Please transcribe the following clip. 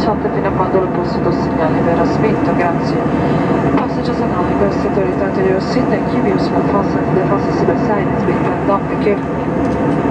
tracciate fino a quando l'opposito segnale verrà spinto, grazie. Passengers and all requested to di to your seat. Thank you. We will fasten the fastest to the side. It's been turned off. Thank you.